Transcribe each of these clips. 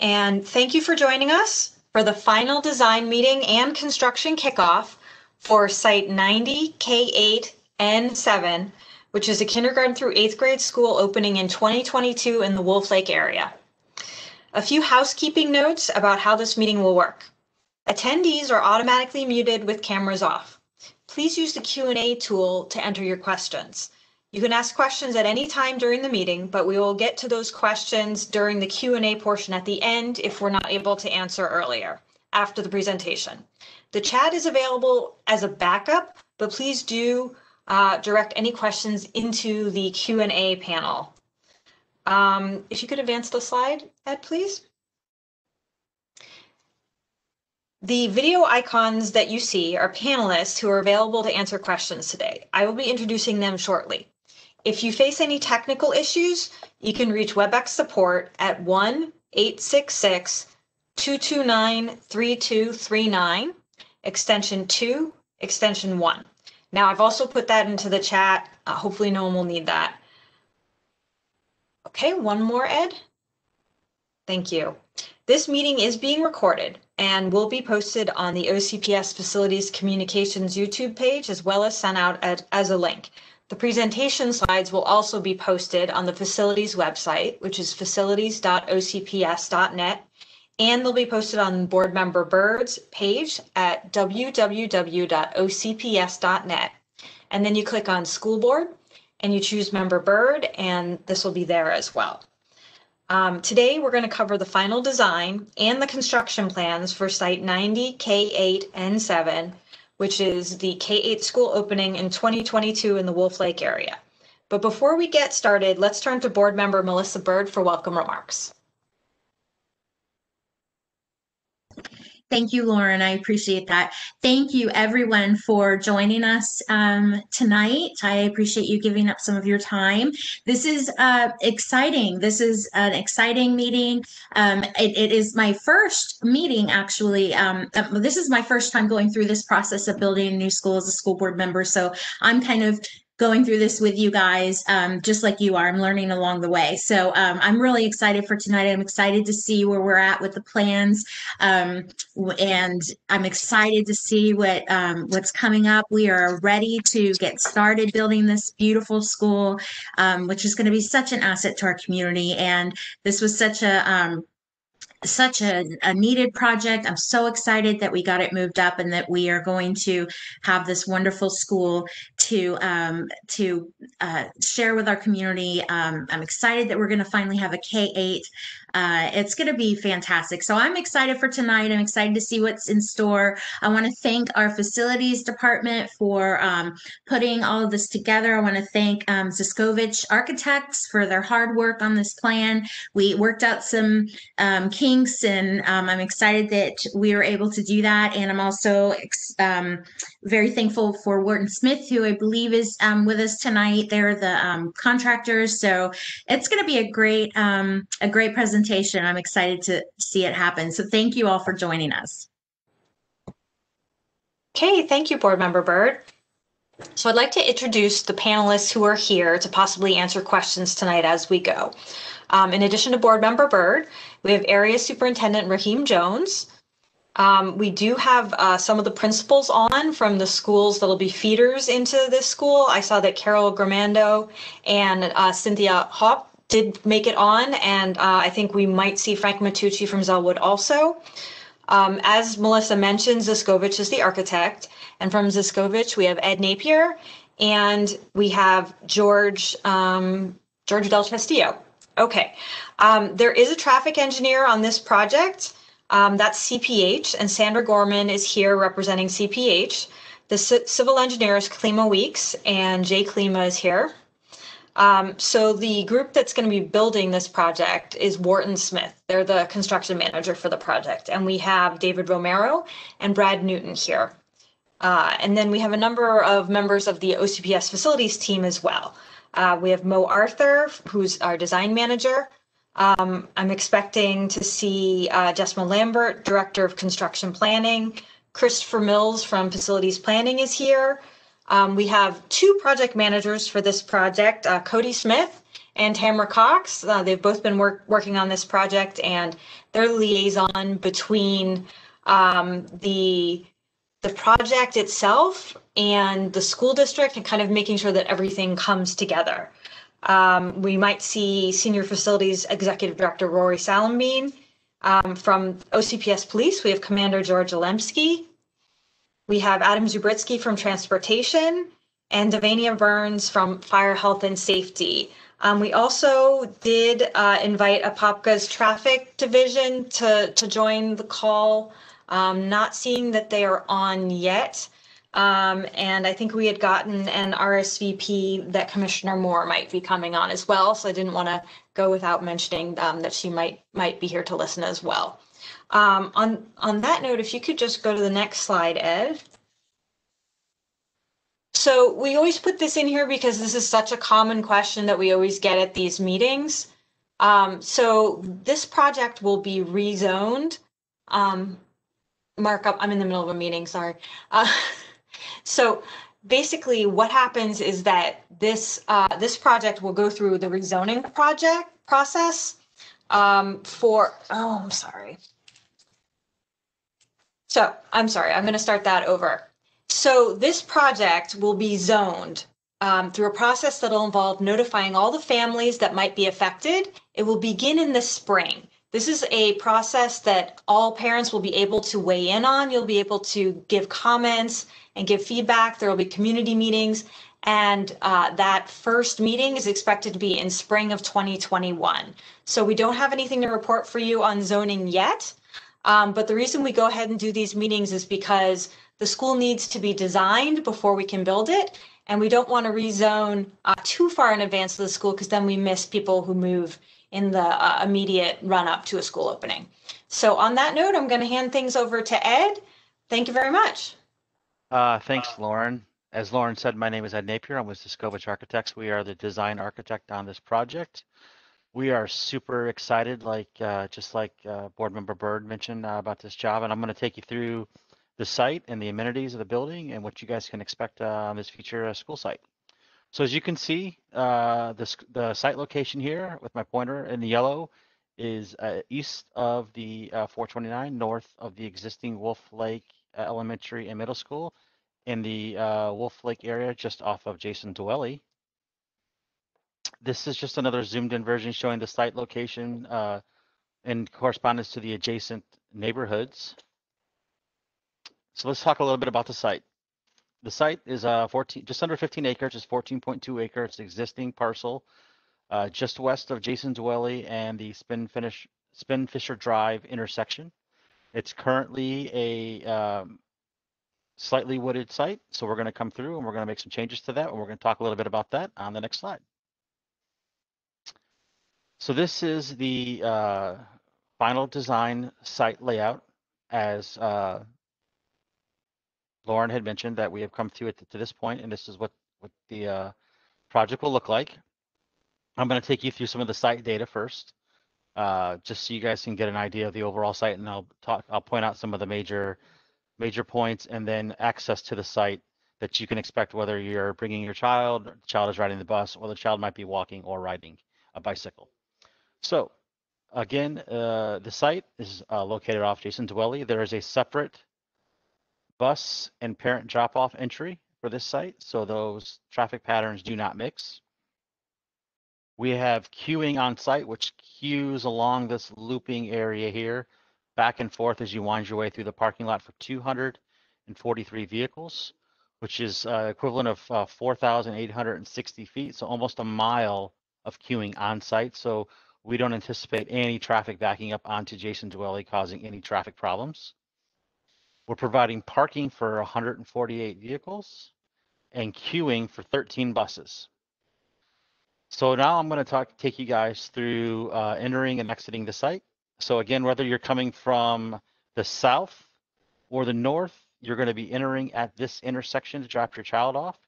and thank you for joining us for the final design meeting and construction kickoff for Site 90 K8 N7, which is a kindergarten through eighth grade school opening in 2022 in the Wolf Lake area. A few housekeeping notes about how this meeting will work. Attendees are automatically muted with cameras off. Please use the Q&A tool to enter your questions. You can ask questions at any time during the meeting, but we will get to those questions during the Q&A portion at the end if we're not able to answer earlier after the presentation. The chat is available as a backup, but please do uh, direct any questions into the Q&A panel. Um, if you could advance the slide, Ed, please. The video icons that you see are panelists who are available to answer questions today. I will be introducing them shortly. If you face any technical issues, you can reach WebEx support at 1 866 229 3239, extension 2, extension 1. Now, I've also put that into the chat. Uh, hopefully, no one will need that. Okay, one more, Ed. Thank you. This meeting is being recorded and will be posted on the OCPS Facilities Communications YouTube page as well as sent out as, as a link. The presentation slides will also be posted on the facilities website, which is facilities.ocps.net, and they'll be posted on Board Member Byrd's page at www.ocps.net. And then you click on School Board and you choose Member Byrd, and this will be there as well. Um, today, we're going to cover the final design and the construction plans for Site 90, K8, and 7, which is the K-8 school opening in 2022 in the Wolf Lake area. But before we get started, let's turn to board member Melissa Byrd for welcome remarks. Thank you, Lauren. I appreciate that. Thank you, everyone, for joining us um, tonight. I appreciate you giving up some of your time. This is uh, exciting. This is an exciting meeting. Um, it, it is my first meeting, actually. Um, uh, this is my first time going through this process of building a new school as a school board member. So I'm kind of going through this with you guys, um, just like you are. I'm learning along the way. So um, I'm really excited for tonight. I'm excited to see where we're at with the plans. Um, and I'm excited to see what um, what's coming up. We are ready to get started building this beautiful school, um, which is going to be such an asset to our community. And this was such a um, such a, a, needed project. I'm so excited that we got it moved up and that we are going to have this wonderful school to um, to uh, share with our community. Um, I'm excited that we're going to finally have a K8 uh, it's going to be fantastic. So I'm excited for tonight. I'm excited to see what's in store. I want to thank our facilities department for um, putting all of this together. I want to thank um, Zyscovich Architects for their hard work on this plan. We worked out some um, kinks, and um, I'm excited that we were able to do that. And I'm also um, very thankful for Wharton Smith, who I believe is um, with us tonight. They're the contractors, so it's going to be a great a great presentation presentation. I'm excited to see it happen. So thank you all for joining us. Okay, thank you, Board Member Byrd. So I'd like to introduce the panelists who are here to possibly answer questions tonight as we go. Um, in addition to Board Member Byrd, we have Area Superintendent Raheem Jones. Um, we do have uh, some of the principals on from the schools that'll be feeders into this school. I saw that Carol Gramando and uh, Cynthia Hop did make it on, and uh, I think we might see Frank Matucci from Zellwood also. Um, as Melissa mentioned, Zyscovich is the architect, and from Zyscovich we have Ed Napier, and we have George um, George Del Castillo. Okay, um, there is a traffic engineer on this project. Um, that's CPH, and Sandra Gorman is here representing CPH. The civil engineer is Klima Weeks, and Jay Klima is here. Um, so the group that's going to be building this project is Wharton Smith. They're the construction manager for the project. And we have David Romero and Brad Newton here. Uh, and then we have a number of members of the OCPS facilities team as well. Uh, we have Mo Arthur, who's our design manager. Um, I'm expecting to see uh, Jessma Lambert, Director of Construction Planning. Christopher Mills from Facilities Planning is here. Um, we have two project managers for this project, uh, Cody Smith and Tamara Cox. Uh, they've both been work, working on this project and they're liaison between um, the the project itself and the school district and kind of making sure that everything comes together. Um, we might see Senior Facilities Executive Director Rory Salimbene. Um, from OCPS Police, we have Commander George Alemsky. We have Adam Zubritsky from Transportation and Davania Burns from Fire Health and Safety. Um, we also did uh, invite Apopka's Traffic Division to, to join the call. Um, not seeing that they are on yet. Um, and I think we had gotten an RSVP that Commissioner Moore might be coming on as well. So I didn't want to go without mentioning um, that she might might be here to listen as well. Um, on on that note, if you could just go to the next slide, Ed. So we always put this in here because this is such a common question that we always get at these meetings. Um, so this project will be rezoned. Um, markup, I'm in the middle of a meeting, sorry. Uh, so basically what happens is that this, uh, this project will go through the rezoning project process um, for, oh, I'm sorry. So I'm sorry, I'm going to start that over. So this project will be zoned um, through a process that'll involve notifying all the families that might be affected. It will begin in the spring. This is a process that all parents will be able to weigh in on. You'll be able to give comments and give feedback. There will be community meetings. And uh, that first meeting is expected to be in spring of 2021. So we don't have anything to report for you on zoning yet. Um, but the reason we go ahead and do these meetings is because the school needs to be designed before we can build it. And we don't want to rezone uh, too far in advance of the school because then we miss people who move in the uh, immediate run up to a school opening. So on that note, I'm going to hand things over to Ed. Thank you very much. Uh, thanks, Lauren. As Lauren said, my name is Ed Napier. I'm with Zyscovich Architects. We are the design architect on this project. We are super excited, like uh, just like uh, Board Member Byrd mentioned uh, about this job, and I'm going to take you through the site and the amenities of the building and what you guys can expect uh, on this future uh, school site. So as you can see, uh, the, site location here with my pointer in the yellow is east of the uh, 429, north of the existing Wolf Lake Elementary and Middle School, in the uh, Wolf Lake area just off of Jason Dwelley. This is just another zoomed in version showing the site location uh, in correspondence to the adjacent neighborhoods. So let's talk a little bit about the site. The site is uh 14, just under 15 acres, it's 14.2 acres, existing parcel, uh, just west of Jason Dwelley and the Spin Finish, Spin Fisher Drive intersection. It's currently a um, slightly wooded site, so we're gonna come through and we're gonna make some changes to that, and we're gonna talk a little bit about that on the next slide. So this is the uh, final design site layout as uh, Lauren had mentioned that we have come through it to this point, and this is what, what the uh, project will look like. I'm going to take you through some of the site data first, uh, just so you guys can get an idea of the overall site, and I'll talk. I'll point out some of the major major points, and then access to the site that you can expect whether you're bringing your child, the child is riding the bus, or the child might be walking or riding a bicycle. So, again, uh, the site is uh, located off Jason Dwelley. There is a separate bus and parent drop-off entry for this site, so those traffic patterns do not mix. We have queuing on site, which queues along this looping area here, back and forth as you wind your way through the parking lot for 243 vehicles, which is uh, equivalent of uh, 4,860 feet, so almost a mile of queuing on site. So we don't anticipate any traffic backing up onto Jason Dwelley causing any traffic problems. We're providing parking for 148 vehicles and queuing for 13 buses. So now I'm going to talk, take you guys through uh, entering and exiting the site. So again, whether you're coming from the south or the north, you're going to be entering at this intersection to drop your child off.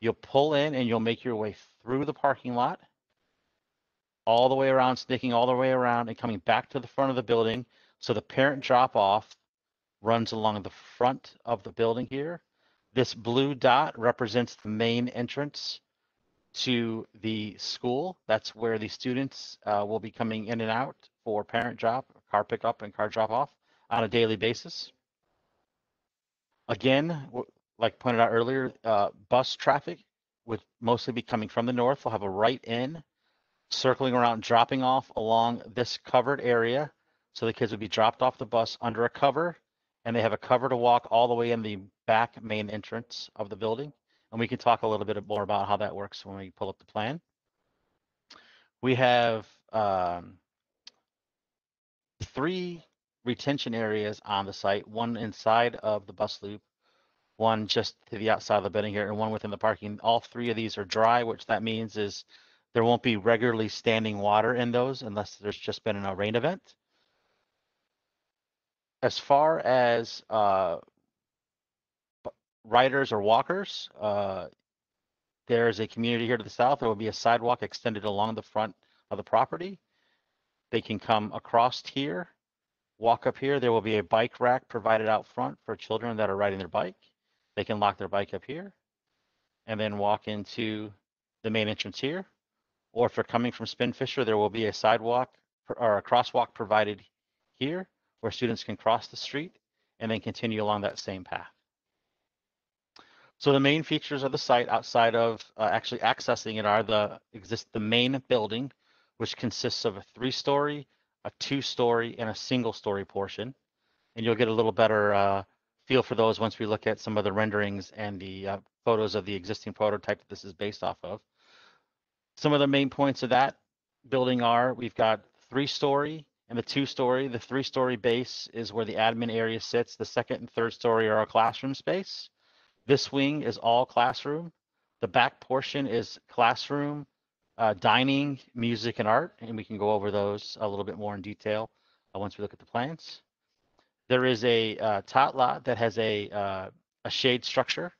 You'll pull in and you'll make your way through the parking lot, all the way around, sneaking all the way around and coming back to the front of the building. So the parent drop off runs along the front of the building here. This blue dot represents the main entrance to the school. That's where the students uh, will be coming in and out for parent drop, car pickup, and car drop off on a daily basis. Again, like pointed out earlier, uh, bus traffic would mostly be coming from the north. We'll have a right in, circling around, dropping off along this covered area. So the kids would be dropped off the bus under a cover, and they have a cover to walk all the way in the back main entrance of the building. And we can talk a little bit more about how that works when we pull up the plan. We have um, three retention areas on the site, one inside of the bus loop, one just to the outside of the building here, and one within the parking. All three of these are dry, which that means is there won't be regularly standing water in those unless there's just been a rain event. As far as uh, riders or walkers, uh, there's a community here to the south. There will be a sidewalk extended along the front of the property. They can come across here, walk up here. There will be a bike rack provided out front for children that are riding their bike. They can lock their bike up here and then walk into the main entrance here. Or if they're coming from Spin Fisher, there will be a sidewalk or a crosswalk provided here where students can cross the street and then continue along that same path. So the main features of the site outside of uh, actually accessing it are the exist the main building, which consists of a three-story, a two-story, and a single-story portion. And you'll get a little better uh, feel for those once we look at some of the renderings and the uh, photos of the existing prototype that this is based off of. Some of the main points of that building are we've got three-story and the two-story. The three-story base is where the admin area sits. The second and third story are our classroom space. This wing is all classroom. The back portion is classroom, uh, dining, music, and art, and we can go over those a little bit more in detail uh, once we look at the plans. There is a uh, tot lot that has a uh, a shade structure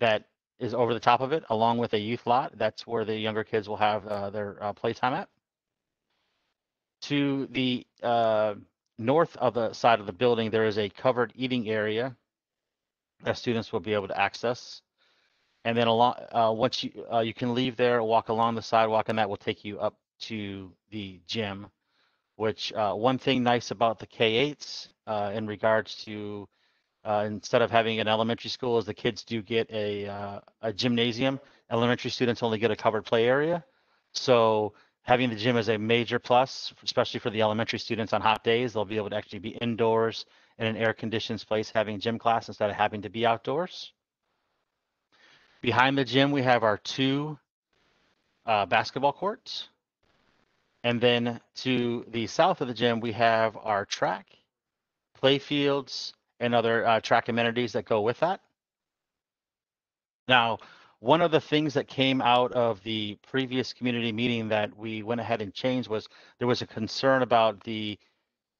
that is over the top of it, along with a youth lot. That's where the younger kids will have uh, their uh, playtime at. To the north of the side of the building, there is a covered eating area that students will be able to access. And then along, uh, once you, uh, you can leave there, walk along the sidewalk, and that will take you up to the gym. Which uh, one thing nice about the K-8s uh, in regards to uh, instead of having an elementary school is the kids do get a uh, a gymnasium. Elementary students only get a covered play area. So having the gym is a major plus, especially for the elementary students on hot days. They'll be able to actually be indoors in an air conditioned place having gym class instead of having to be outdoors. Behind the gym, we have our two uh, basketball courts. And then to the south of the gym, we have our track, play fields, and other uh, track amenities that go with that. Now, one of the things that came out of the previous community meeting that we went ahead and changed was there was a concern about the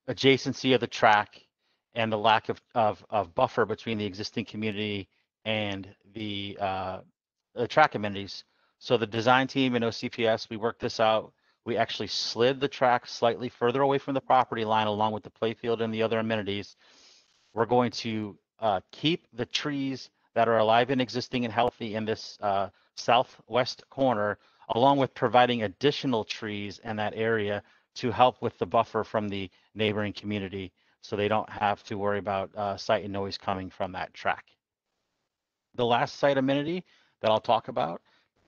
adjacency of the track and the lack of, of, of buffer between the existing community and the, uh, the track amenities. So the design team and OCPS, we worked this out. We actually slid the track slightly further away from the property line along with the playfield and the other amenities. We're going to uh, keep the trees that are alive and existing and healthy in this uh, southwest corner, along with providing additional trees in that area to help with the buffer from the neighboring community so they don't have to worry about uh, sight and noise coming from that track. The last site amenity that I'll talk about,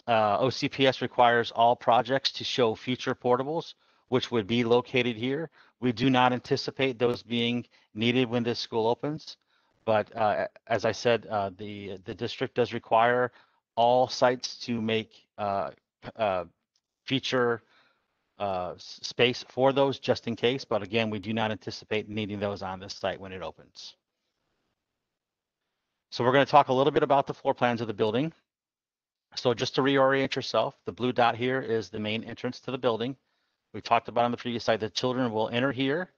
uh, OCPS requires all projects to show future portables, which would be located here. We do not anticipate those being needed when this school opens. But uh, as I said, uh, the, the district does require all sites to make uh, uh, space for those just in case. But again, we do not anticipate needing those on this site when it opens. So we're going to talk a little bit about the floor plans of the building. So just to reorient yourself, the blue dot here is the main entrance to the building. We talked about on the previous slide, the children will enter here.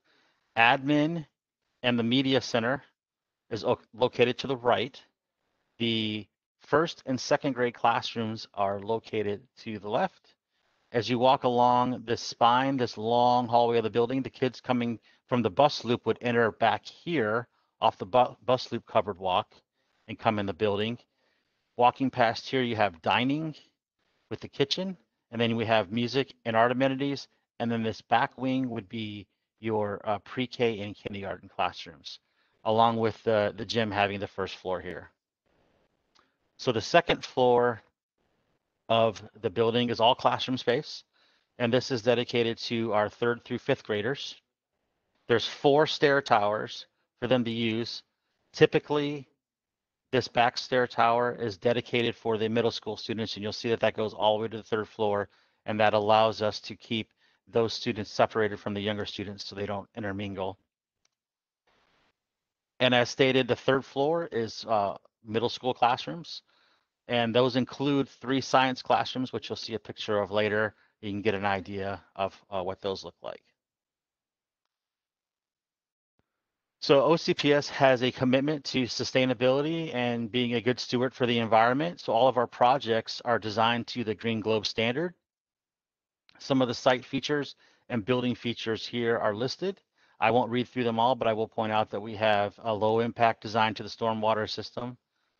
Admin and the media center is located to the right. The first and second grade classrooms are located to the left. As you walk along this spine, this long hallway of the building, the kids coming from the bus loop would enter back here off the bu- bus loop covered walk and come in the building. Walking past here, you have dining, with the kitchen. And then we have music and art amenities. And then this back wing would be your uh, pre-K and kindergarten classrooms, along with the, the gym having the first floor here. So the second floor of the building is all classroom space. And this is dedicated to our third through fifth graders. There's four stair towers for them to use. Typically, this back stair tower is dedicated for the middle school students, and you'll see that that goes all the way to the third floor, and that allows us to keep those students separated from the younger students so they don't intermingle. And as stated, the third floor is uh, middle school classrooms, and those include three science classrooms, which you'll see a picture of later. You can get an idea of uh, what those look like. So OCPS has a commitment to sustainability and being a good steward for the environment. So all of our projects are designed to the Green Globe standard. Some of the site features and building features here are listed. I won't read through them all, but I will point out that we have a low impact design to the stormwater system,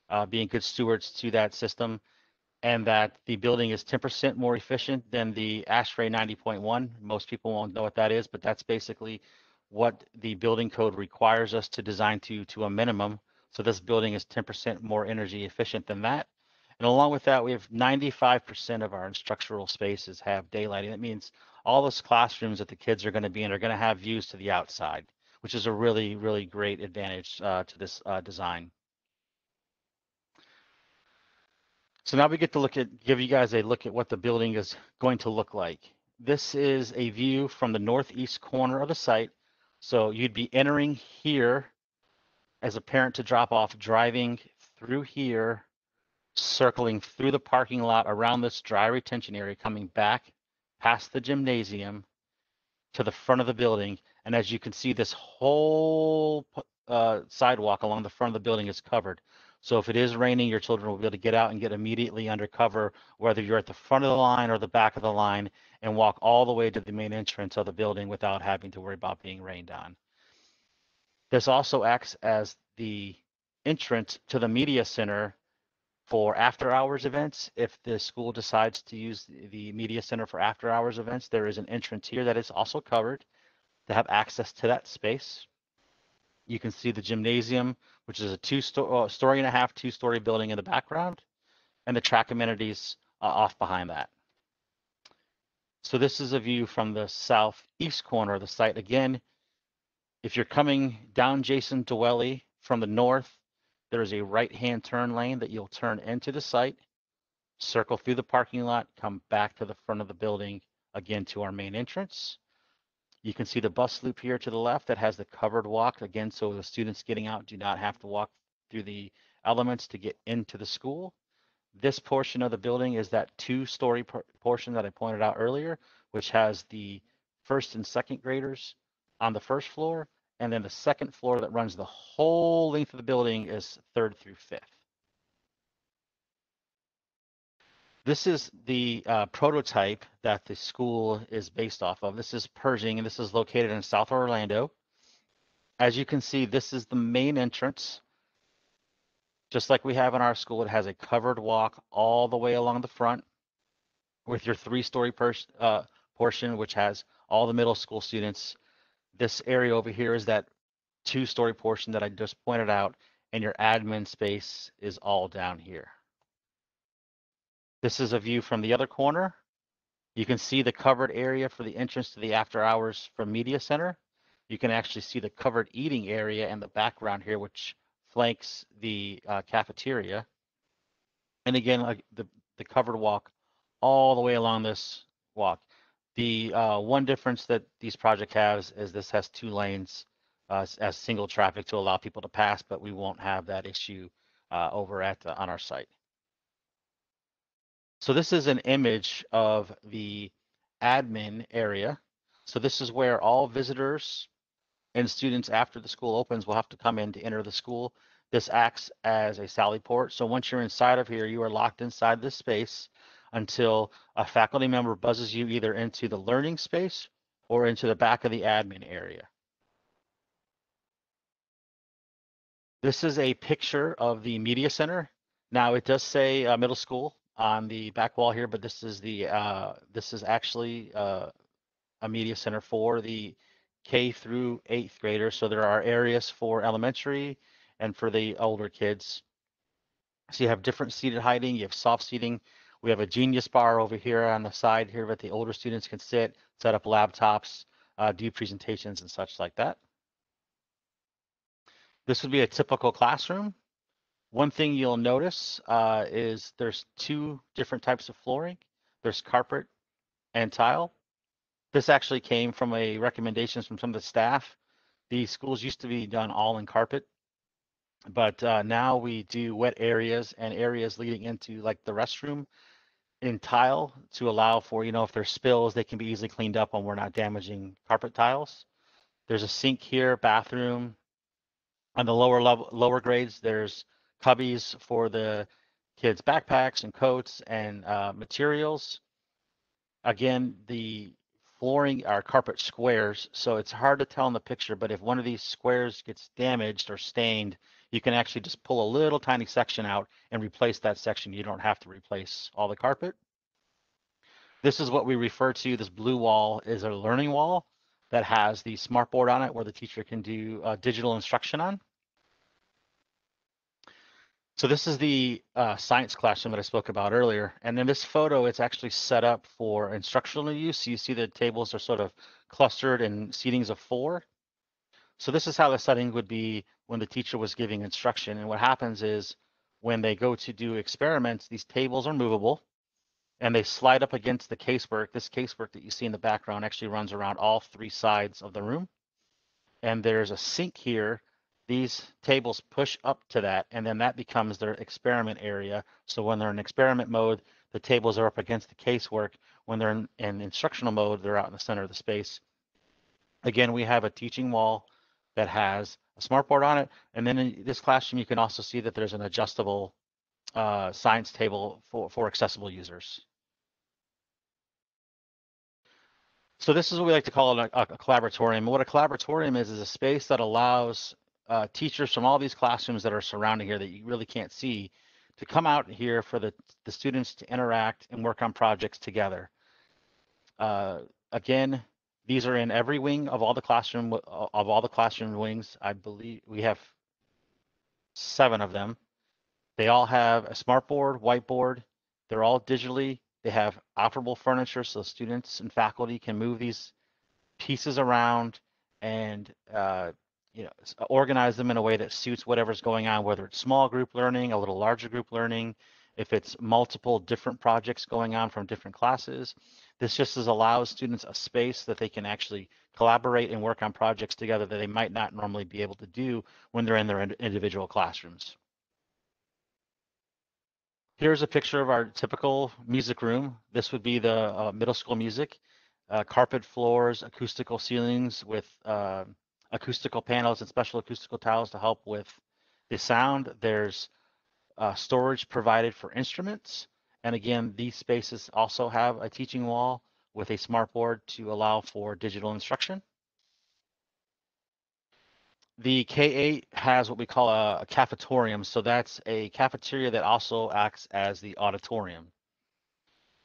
uh, being good stewards to that system, and that the building is 10% more efficient than the ASHRAE 90.1. Most people won't know what that is, but that's basically what the building code requires us to design to to a minimum. So this building is 10% more energy efficient than that. And along with that, we have 95% of our instructional spaces have daylighting. That means all those classrooms that the kids are going to be in are going to have views to the outside, which is a really, really great advantage uh, to this uh, design. So now we get to look at, give you guys a look at what the building is going to look like. This is a view from the northeast corner of the site. So you'd be entering here as a parent to drop off, driving through here, circling through the parking lot around this dry retention area, coming back past the gymnasium to the front of the building. And as you can see, this whole uh, sidewalk along the front of the building is covered. So if it is raining, your children will be able to get out and get immediately under cover, whether you're at the front of the line or the back of the line, and walk all the way to the main entrance of the building without having to worry about being rained on. This also acts as the entrance to the media center for after hours events. If the school decides to use the media center for after hours events, there is an entrance here that is also covered to have access to that space. You can see the gymnasium, which is a two sto- uh, story and a half, two story building in the background, and the track amenities uh, off behind that. So this is a view from the southeast corner of the site. Again, if you're coming down Jason Dwelley from the north, there is a right-hand turn lane that you'll turn into the site, circle through the parking lot, come back to the front of the building, again to our main entrance. You can see the bus loop here to the left that has the covered walk, again, so the students getting out do not have to walk through the elements to get into the school. This portion of the building is that two-story portion that I pointed out earlier, which has the first and second graders on the first floor, and then the second floor that runs the whole length of the building is third through fifth. This is the uh, prototype that the school is based off of. This is Pershing, and this is located in South Orlando. As you can see, this is the main entrance. Just like we have in our school, it has a covered walk all the way along the front with your three-story uh, portion, which has all the middle school students. This area over here is that two-story portion that I just pointed out, and your admin space is all down here. This is a view from the other corner. You can see the covered area for the entrance to the after hours from Media Center. You can actually see the covered eating area in the background here, which flanks the uh, cafeteria. And again, like the, the covered walk all the way along this walk. The uh, one difference that these project has is this has two lanes uh, as single traffic to allow people to pass, but we won't have that issue uh, over at on our site. So this is an image of the admin area. So this is where all visitors and students after the school opens will have to come in to enter the school. This acts as a Sally port. So once you're inside of here, you are locked inside this space until a faculty member buzzes you either into the learning space or into the back of the admin area. This is a picture of the media center. Now it does say uh, middle school on the back wall here, but this is the, uh, this is actually, uh, a media center for the K through eighth graders. So there are areas for elementary and for the older kids. So you have different seated heighting, you have soft seating. We have a genius bar over here on the side here that the older students can sit, set up laptops, uh, do presentations and such like that. This would be a typical classroom. One thing you'll notice uh, is there's two different types of flooring. There's carpet and tile. This actually came from a recommendations from some of the staff. These schools used to be done all in carpet, but uh, now we do wet areas and areas leading into like the restroom in tile to allow for, you know, if there's spills, they can be easily cleaned up when we're not damaging carpet tiles. There's a sink here, bathroom. On the lower level, lower grades, there's cubbies for the kids' backpacks and coats and uh, materials. Again, the flooring are carpet squares, so it's hard to tell in the picture, but if one of these squares gets damaged or stained, you can actually just pull a little tiny section out and replace that section. You don't have to replace all the carpet. This is what we refer to, this blue wall is a learning wall that has the smartboard on it where the teacher can do uh, digital instruction on. So this is the uh, science classroom that I spoke about earlier. And in this photo, it's actually set up for instructional use. You see the tables are sort of clustered in seatings of four. So this is how the setting would be when the teacher was giving instruction. And what happens is when they go to do experiments, these tables are movable and they slide up against the casework. This casework that you see in the background actually runs around all three sides of the room. And there's a sink here these tables push up to that, and then that becomes their experiment area. So when they're in experiment mode, the tables are up against the casework. When they're in, in instructional mode, they're out in the center of the space. Again, we have a teaching wall that has a smartboard on it. And then in this classroom, you can also see that there's an adjustable uh, science table for, for accessible users. So this is what we like to call a, a collaboratorium. What a collaboratorium is, is a space that allows uh, teachers from all these classrooms that are surrounding here that you really can't see to come out here for the, the students to interact and work on projects together. Uh, again, these are in every wing of all the classroom of all the classroom wings. I believe we have seven of them. They all have a smartboard, whiteboard. They're all digitally. They have operable furniture so students and faculty can move these pieces around and uh, you know, organize them in a way that suits whatever's going on, whether it's small group learning, a little larger group learning, if it's multiple different projects going on from different classes. This just allows students a space that they can actually collaborate and work on projects together that they might not normally be able to do when they're in their individual classrooms. Here's a picture of our typical music room. This would be the uh, middle school music, uh, carpet floors, acoustical ceilings with uh, acoustical panels and special acoustical tiles to help with the sound. There's uh, storage provided for instruments. And again, these spaces also have a teaching wall with a smartboard to allow for digital instruction. The K8 has what we call a, a cafetorium. So that's a cafeteria that also acts as the auditorium.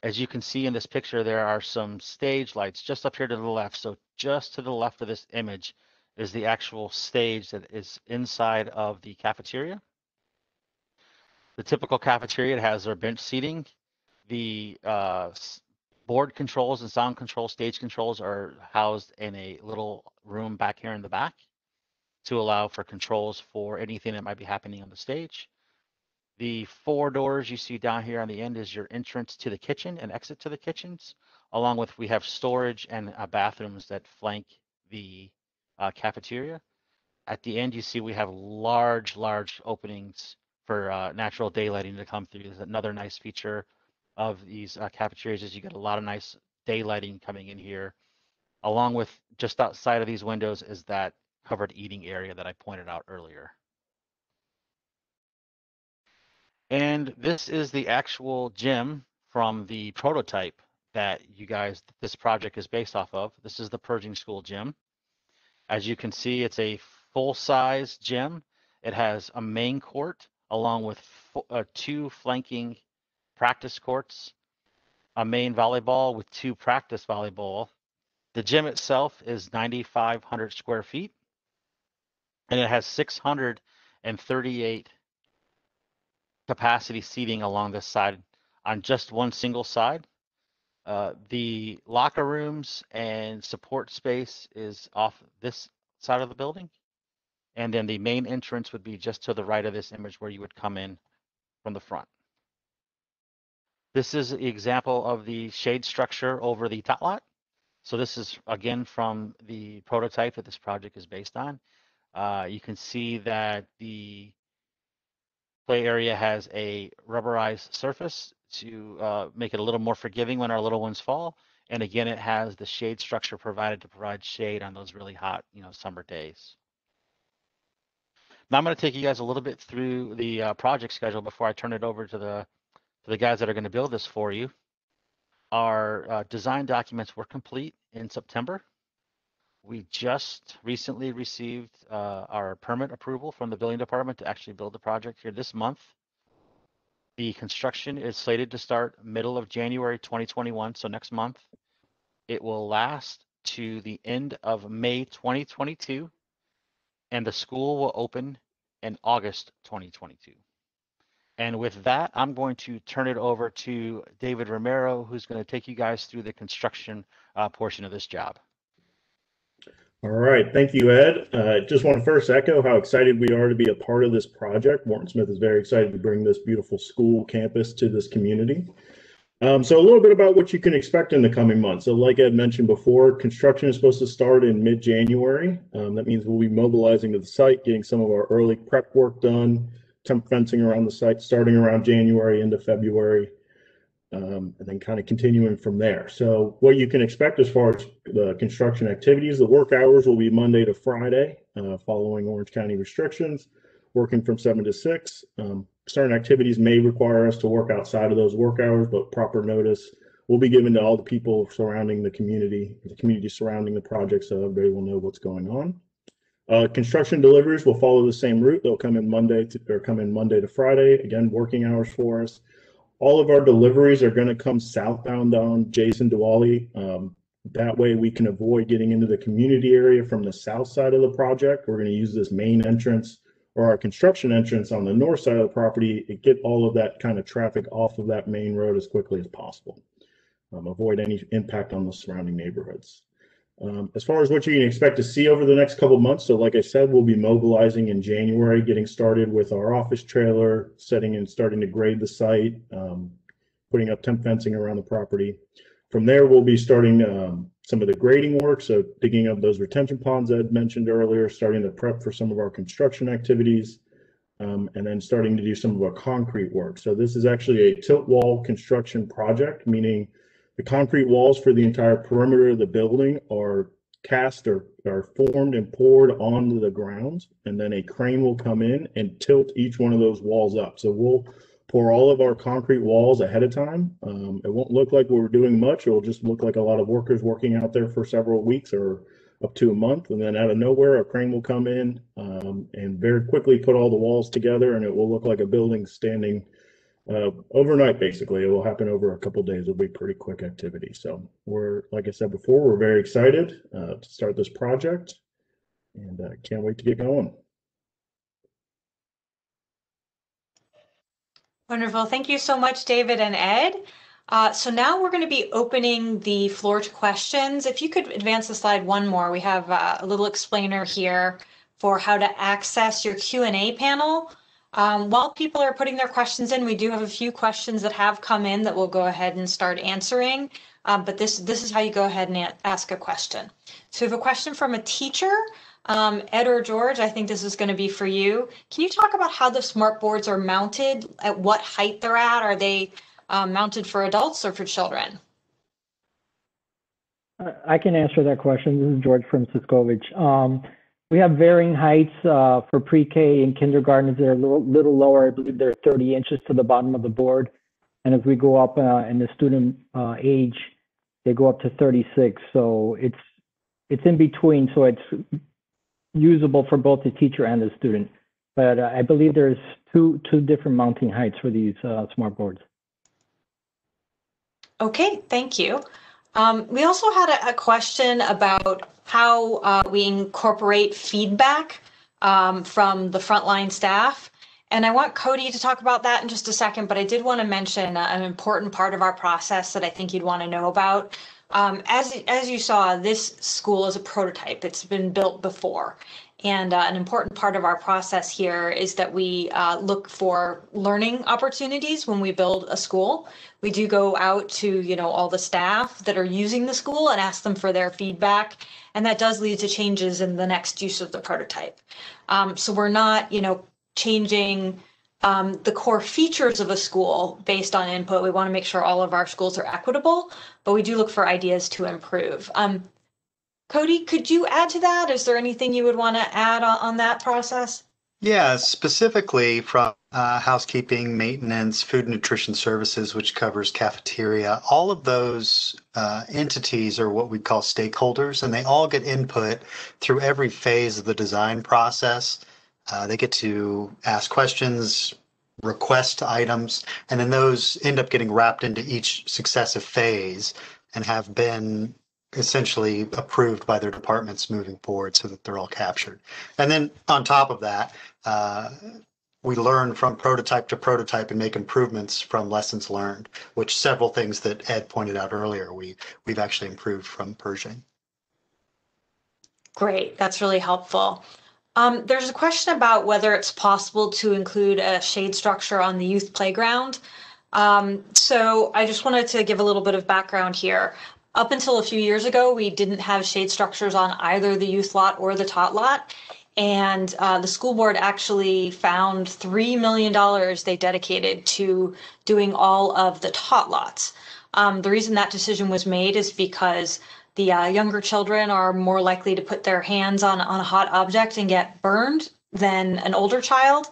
As you can see in this picture, there are some stage lights just up here to the left. So just to the left of this image is the actual stage that is inside of the cafeteria. The typical cafeteria has their bench seating. The uh, board controls and sound control, stage controls are housed in a little room back here in the back to allow for controls for anything that might be happening on the stage. The four doors you see down here on the end is your entrance to the kitchen and exit to the kitchens, along with we have storage and uh, bathrooms that flank the uh, cafeteria. At the end, you see we have large, large openings for uh, natural daylighting to come through. There's another nice feature of these uh, cafeterias is you get a lot of nice daylighting coming in here. Along with just outside of these windows is that covered eating area that I pointed out earlier. And this is the actual gym from the prototype that you guys, this project is based off of. This is the Pershing School gym. As you can see, it's a full-size gym. It has a main court along with uh, two flanking practice courts, a main volleyball with two practice volleyball. The gym itself is 9,500 square feet, and it has 638 capacity seating along this side on just one single side. Uh, the locker rooms and support space is off this side of the building. And then the main entrance would be just to the right of this image where you would come in from the front. This is the example of the shade structure over the tot lot. So this is again from the prototype that this project is based on. Uh, you can see that the play area has a rubberized surface to uh, make it a little more forgiving when our little ones fall. And again, it has the shade structure provided to provide shade on those really hot, you know, summer days. Now I'm going to take you guys a little bit through the uh, project schedule before I turn it over to the to the guys that are going to build this for you. Our uh, design documents were complete in September. We just recently received uh, our permit approval from the building department to actually build the project here this month. The construction is slated to start middle of January 2021, so next month. It will last to the end of May 2022, and the school will open in August 2022. And with that, I'm going to turn it over to David Romero, who's going to take you guys through the construction uh, portion of this job. All right, thank you, Ed. Uh, just want to first echo how excited we are to be a part of this project. Wharton Smith is very excited to bring this beautiful school campus to this community. Um, so a little bit about what you can expect in the coming months. So like Ed mentioned before, construction is supposed to start in mid-January. Um, that means we'll be mobilizing to the site, getting some of our early prep work done, temp fencing around the site, starting around January into February um, and then kind of continuing from there. So what you can expect as far as the construction activities, the work hours will be Monday to Friday, uh, following Orange County restrictions, working from seven to six. Um, certain activities may require us to work outside of those work hours, but proper notice will be given to all the people surrounding the community, the community surrounding the project, so everybody will know what's going on. Uh, construction deliveries will follow the same route. They'll come in Monday to, or come in Monday to Friday. Again, working hours for us all of our deliveries are going to come southbound on Jason Dwelley. Um, that way we can avoid getting into the community area from the south side of the project. We're going to use this main entrance or our construction entrance on the north side of the property and get all of that kind of traffic off of that main road as quickly as possible. Um, avoid any impact on the surrounding neighborhoods. Um, as far as what you can expect to see over the next couple months, so like I said, we'll be mobilizing in January, getting started with our office trailer, setting and starting to grade the site, um, putting up temp fencing around the property. From there, we'll be starting um, some of the grading work, so digging up those retention ponds Ed mentioned earlier, starting to prep for some of our construction activities, um, and then starting to do some of our concrete work. So this is actually a tilt wall construction project, meaning the concrete walls for the entire perimeter of the building are cast or are formed and poured onto the ground, and then a crane will come in and tilt each one of those walls up. So we'll pour all of our concrete walls ahead of time. Um, it won't look like we're doing much. It'll just look like a lot of workers working out there for several weeks or up to a month. And then out of nowhere, a crane will come in um, and very quickly put all the walls together, and it will look like a building standing uh, overnight, basically. It will happen over a couple days. It'll be pretty quick activity. So we're, like I said before, we're very excited uh, to start this project and uh, can't wait to get going. Wonderful. Thank you so much, David and Ed. Uh, so now we're going to be opening the floor to questions. If you could advance the slide one more, we have uh, a little explainer here for how to access your Q&A panel. Um, while people are putting their questions in, we do have a few questions that have come in that we'll go ahead and start answering. Um, but this this is how you go ahead and ask a question. So we have a question from a teacher, um, Ed or George. I think this is going to be for you. Can you talk about how the smart boards are mounted? At what height they're at? Are they um, mounted for adults or for children? I can answer that question. This is George from Zyscovich. Um, we have varying heights uh, for pre-K and kindergartens. They're a little, little lower. I believe they're 30 inches to the bottom of the board. And as we go up uh, in the student uh, age, they go up to 36. So it's it's in between. So it's usable for both the teacher and the student. But uh, I believe there's two two different mounting heights for these uh, smart boards. Okay, thank you. Um, we also had a, a question about how uh, we incorporate feedback um, from the frontline staff. And I want Cody to talk about that in just a second, but I did want to mention uh, an important part of our process that I think you'd want to know about. Um, as, as you saw, this school is a prototype. It's been built before. And uh, an important part of our process here is that we uh, look for learning opportunities when we build a school. We do go out to, you know, all the staff that are using the school and ask them for their feedback. And that does lead to changes in the next use of the prototype. Um, so we're not, you know, changing um, the core features of a school based on input. We want to make sure all of our schools are equitable, but we do look for ideas to improve. Um, Cody, could you add to that? Is there anything you would want to add on, on that process? Yeah, specifically from uh, housekeeping, maintenance, food nutrition services, which covers cafeteria. All of those uh, entities are what we call stakeholders, and they all get input through every phase of the design process. Uh, they get to ask questions, request items, and then those end up getting wrapped into each successive phase and have been essentially approved by their departments moving forward so that they're all captured. And then on top of that, uh, we learn from prototype to prototype and make improvements from lessons learned, which several things that Ed pointed out earlier, we, we've actually improved from Pershing. Great, that's really helpful. Um, there's a question about whether it's possible to include a shade structure on the youth playground. Um, so I just wanted to give a little bit of background here. Up until a few years ago, we didn't have shade structures on either the youth lot or the tot lot. And uh, the school board actually found $3 million they dedicated to doing all of the tot lots. Um, the reason that decision was made is because the uh, younger children are more likely to put their hands on, on a hot object and get burned than an older child.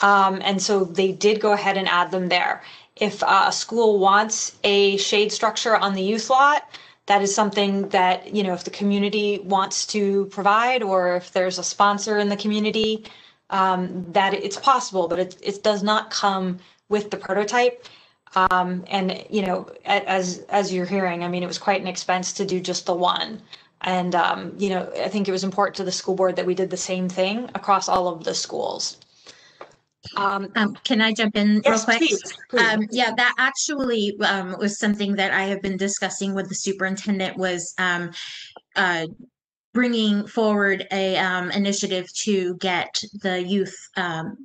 Um, and so they did go ahead and add them there. If a school wants a shade structure on the youth lot, that is something that, you know, if the community wants to provide or if there's a sponsor in the community, um, that it's possible, but it, it does not come with the prototype. Um, and, you know, as, as you're hearing, I mean, it was quite an expense to do just the one. And, um, you know, I think it was important to the school board that we did the same thing across all of the schools. Um, Um, can I jump in real yes, quick? please, please. Um, yeah, that actually, um, was something that I have been discussing with the superintendent was, um, uh, bringing forward a, um, initiative to get the youth, um,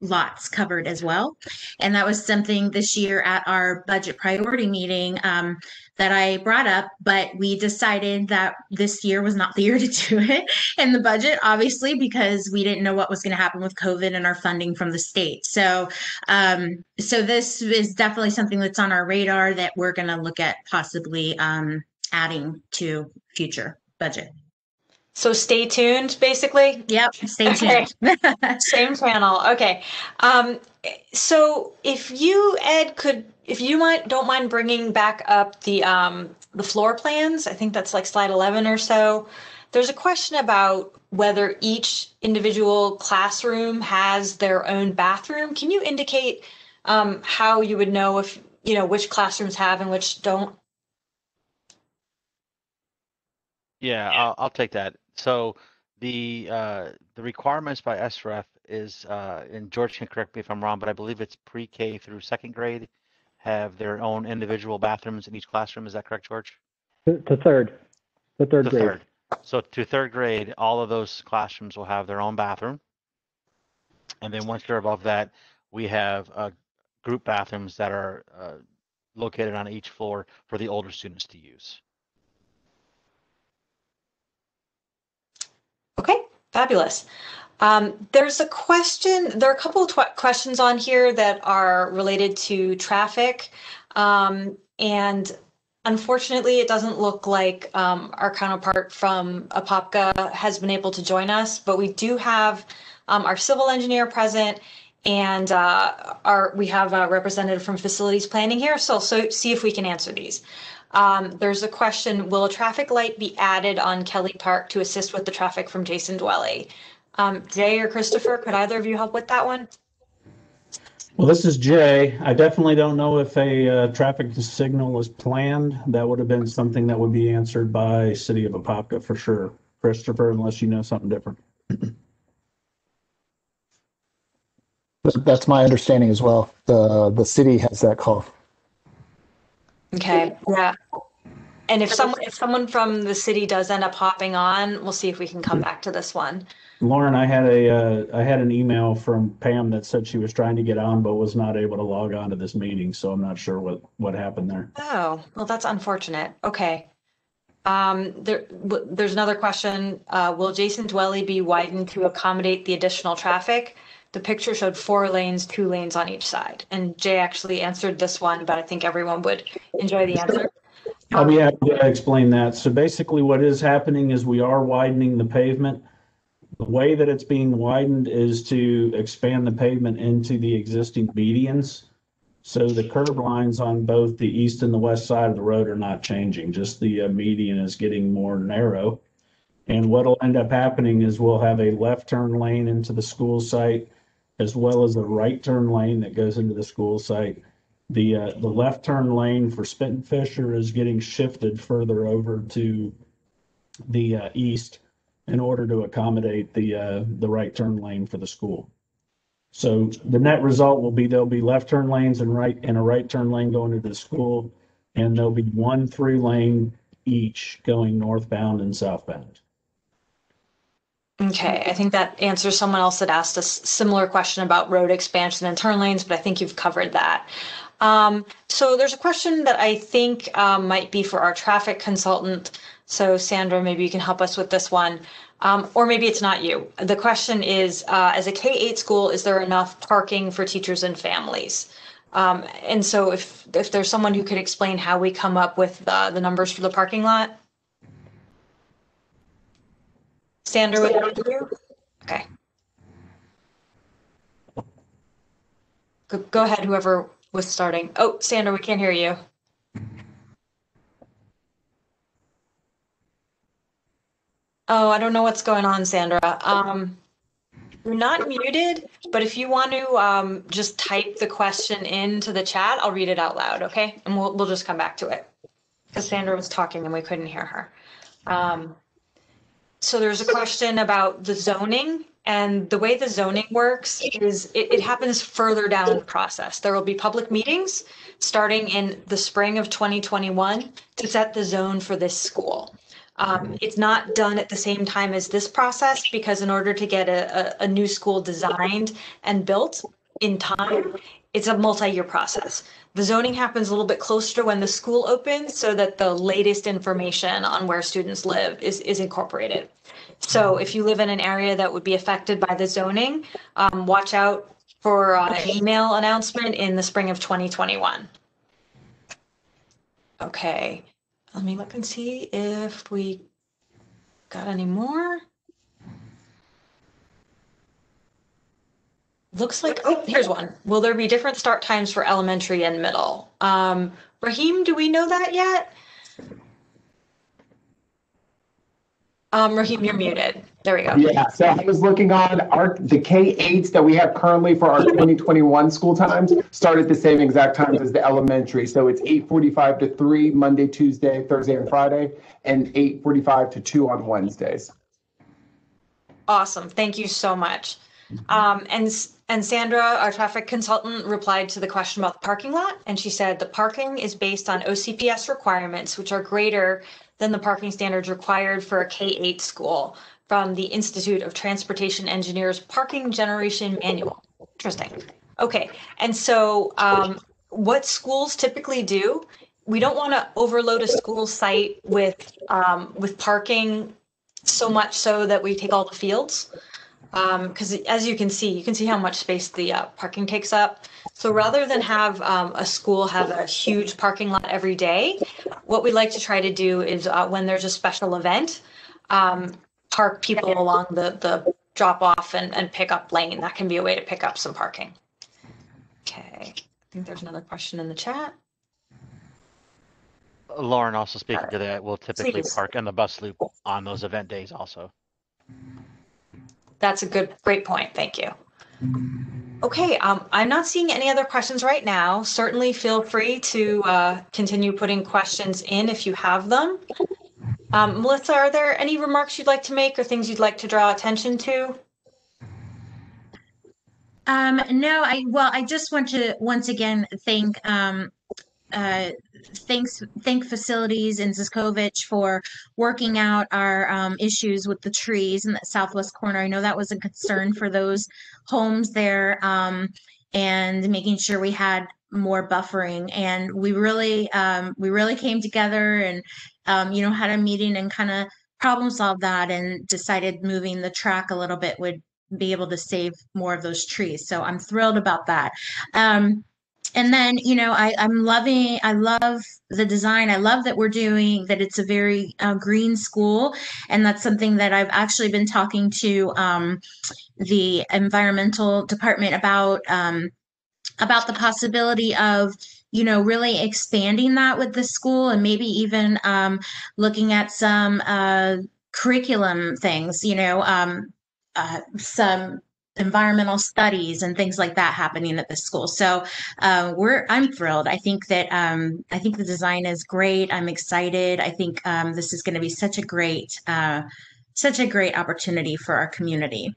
lots covered as well. And that was something this year at our budget priority meeting, um, that I brought up, but we decided that this year was not the year to do it in the budget, obviously, because we didn't know what was going to happen with COVID and our funding from the state. So, um, so this is definitely something that's on our radar that we're going to look at possibly um, adding to future budget. So stay tuned, basically. Yep, stay Okay. tuned. Same channel. Okay. Um, so if you, Ed, could, if you might, don't mind bringing back up the, um, the floor plans, I think that's like slide 11 or so. There's a question about whether each individual classroom has their own bathroom. Can you indicate, um, how you would know if, you know, which classrooms have and which don't? Yeah, I'll, I'll take that. So the, uh, the requirements by SREF is, uh, and George can correct me if I'm wrong, but I believe it's pre-K through second grade have their own individual bathrooms in each classroom. Is that correct, George? To to third, the third To grade. third. So to third grade, all of those classrooms will have their own bathroom. And then once they're above that, we have, uh, group bathrooms that are, uh, located on each floor for the older students to use. Okay, fabulous. Um, there's a question, there are a couple of questions on here that are related to traffic. Um, and unfortunately, it doesn't look like um, our counterpart from Apopka has been able to join us, but we do have um, our civil engineer present and uh, our, we have a representative from facilities planning here. So, so see if we can answer these. Um, there's a question, will a traffic light be added on Kelly Park to assist with the traffic from Jason Dwelley? Um, Jay or Christopher, could either of you help with that one? Well, this is Jay. I definitely don't know if a uh, traffic signal is planned. That would have been something that would be answered by City of Apopka for sure. Christopher, unless you know something different. That's my understanding as well. The, the city has that call. Okay, yeah. And if someone, if someone from the city does end up hopping on, we'll see if we can come back to this one. Lauren, I had a, uh, I had an email from Pam that said she was trying to get on, but was not able to log on to this meeting, so I'm not sure what, what happened there. Oh, well, that's unfortunate. Okay. Um, there, w- there's another question. Uh, will Jason Dwelley be widened to accommodate the additional traffic? The picture showed four lanes, two lanes on each side. And Jay actually answered this one, but I think everyone would enjoy the answer. I'll be happy to explain that. So basically what is happening is we are widening the pavement. The way that it's being widened is to expand the pavement into the existing medians. So the curb lines on both the east and the west side of the road are not changing, just the uh, median is getting more narrow. And what'll end up happening is we'll have a left turn lane into the school site as well as a right turn lane that goes into the school site. The, uh, the left turn lane for Spit Fisher is getting shifted further over to the, uh, east in order to accommodate the, uh, the right turn lane for the school. So the net result will be there'll be left turn lanes and right, and a right turn lane going into the school. And there'll be one through lane each going northbound and southbound. Okay, I think that answers someone else that asked a similar question about road expansion and turn lanes, but I think you've covered that. Um, so there's a question that I think um, might be for our traffic consultant. So Sandra, maybe you can help us with this one. Um, or maybe it's not you. The question is, uh, as a K-8 school, is there enough parking for teachers and families? Um, and so if, if there's someone who could explain how we come up with the, numbers for the parking lot? Sandra, would that be you? Okay. Go ahead, whoever was starting. Oh, Sandra, we can't hear you. Oh, I don't know what's going on, Sandra. Um, you're not muted, but if you want to um, just type the question into the chat, I'll read it out loud, okay? And we'll, we'll just come back to it. Because Sandra was talking and we couldn't hear her. Um, so there's a question about the zoning and the way the zoning works is it, it happens further down the process. There will be public meetings starting in the spring of 2021 to set the zone for this school. Um, it's not done at the same time as this process because in order to get a, a, a new school designed and built in time, it's a multi-year process. The zoning happens a little bit closer to when the school opens so that the latest information on where students live is, is incorporated. So if you live in an area that would be affected by the zoning, um, watch out for uh, an email announcement in the spring of 2021. Okay, let me look and see if we got any more. Looks like, oh, here's one. Will there be different start times for elementary and middle? Um, Raheem, do we know that yet? Um, Raheem, you're muted. There we go. Yeah, so I was looking on our, the K-8s that we have currently for our 2021 school times start at the same exact times as the elementary. So it's 8:45 to 3, Monday, Tuesday, Thursday, and Friday, and 8:45 to 2 on Wednesdays. Awesome. Thank you so much. Um, and, and Sandra, our traffic consultant, replied to the question about the parking lot. And she said the parking is based on OCPS requirements, which are greater than the parking standards required for a K-8 school from the Institute of Transportation Engineers Parking Generation Manual. Interesting. Okay. And so, um, what schools typically do, we don't want to overload a school site with, um, with parking so much so that we take all the fields. Um, because as you can see, you can see how much space the uh, parking takes up. So rather than have um, a school have a huge parking lot every day, what we like to try to do is uh, when there's a special event, um, park people along the, the drop off and, and pick up lane. That can be a way to pick up some parking. Okay, I think there's another question in the chat. Lauren also speaking to that, will typically Please. park in the bus loop on those event days also. That's a good, great point. Thank you. Okay, um, I'm not seeing any other questions right now. Certainly feel free to uh, continue putting questions in if you have them. Um, Melissa, are there any remarks you'd like to make or things you'd like to draw attention to? Um, no, I, well, I just want to once again thank, um, uh, thanks, thank facilities in Zyscovich for working out our, um, issues with the trees in that southwest corner. I know that was a concern for those homes there, um, and making sure we had more buffering. And we really, um, we really came together and, um, you know, had a meeting and kind of problem solved that and decided moving the track a little bit would be able to save more of those trees. So I'm thrilled about that. Um, and then, you know, I, I'm loving, I love the design. I love that we're doing, that it's a very uh, green school. And that's something that I've actually been talking to um, the environmental department about, um, about the possibility of, you know, really expanding that with the school and maybe even um, looking at some uh, curriculum things, you know, um, uh, some environmental studies and things like that happening at the school. So uh, we're I'm thrilled. I think that um, I think the design is great. I'm excited. I think um, this is going to be such a great uh, such a great opportunity for our community.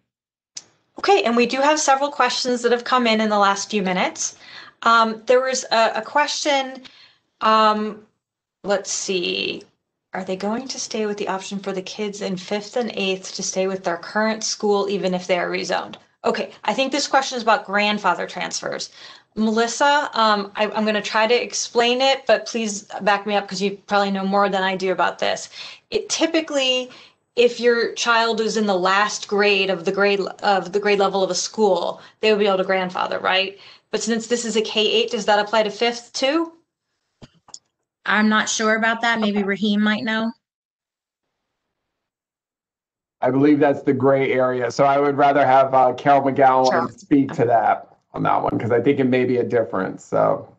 Okay, and we do have several questions that have come in in the last few minutes. Um, there was a, a question, um, let's see. Are they going to stay with the option for the kids in fifth and eighth to stay with their current school even if they are rezoned? Okay, I think this question is about grandfather transfers. Melissa, um, I, I'm going to try to explain it, but please back me up because you probably know more than I do about this. It typically, if your child is in the last grade of the grade of the grade level of a school, they would be able to grandfather, right? But since this is a K eight, does that apply to fifth too? I'm not sure about that. Maybe Raheem might know. I believe that's the gray area. So I would rather have uh, Carol McGowan Sure. speak to that on that one because I think it may be a difference. So